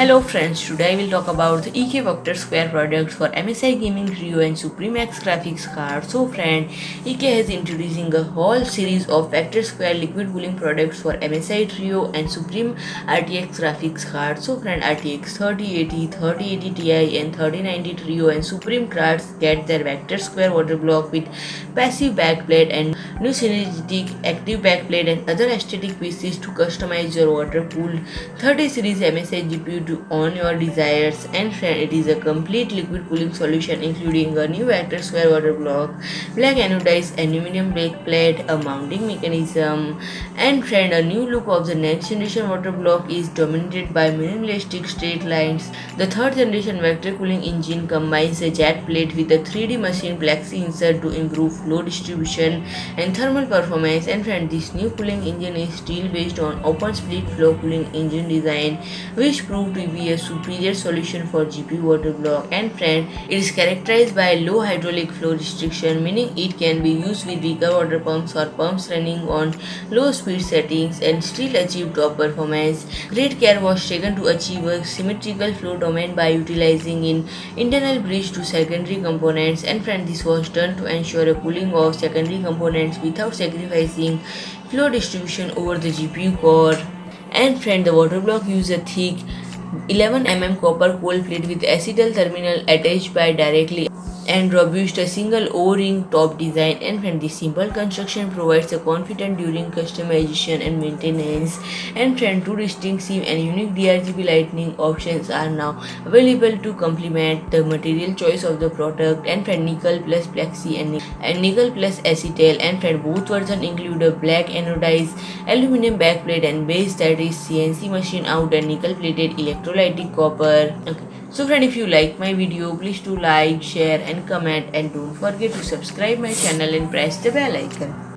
Hello friends, today I will talk about the EK Vector Square products for MSI Gaming Trio and Suprim X graphics card. So friend, EK has introducing a whole series of Vector Square liquid cooling products for MSI Trio and Suprim RTX graphics card. So friend, RTX 3080, 3080 Ti and 3090 Trio and Suprim cards get their Vector Square water block with passive backplate and new synergetic active backplate and other aesthetic pieces to customize your water cooled 30 series MSI GPU to own your desires and friend. It is a complete liquid cooling solution including a new vector square water block black anodized aluminum backplate, a mounting mechanism and friend a new look of the next generation water block is dominated by minimalistic straight lines. The third generation vector cooling engine combines a jet plate with a 3d machine plexi insert to improve flow distribution and thermal performance and friend this new cooling engine is still based on open split flow cooling engine design which proved to be a superior solution for GPU water block and friend it is characterized by low hydraulic flow restriction meaning it can be used with weaker water pumps or pumps running on low speed settings and still achieve top performance. Great care was taken to achieve a symmetrical flow domain by utilizing in internal bridge to secondary components and friend this was done to ensure a cooling of secondary components without sacrificing flow distribution over the GPU core. And friend the water block uses a thick 11 mm copper cold plate with acetal terminal attached by directly and robust a single O-ring top design and friend this simple construction provides a confident during customization and maintenance and friend two distinctive and unique DRGB lighting options are now available to complement the material choice of the product and friend nickel plus plexi and, and nickel plus acetal and friend both versions include a black anodized aluminum backplate and base that is CNC machine out and nickel plated electrolytic copper. Okay. So friend if you like my video please do like share and comment and don't forget to subscribe my channel and press the bell icon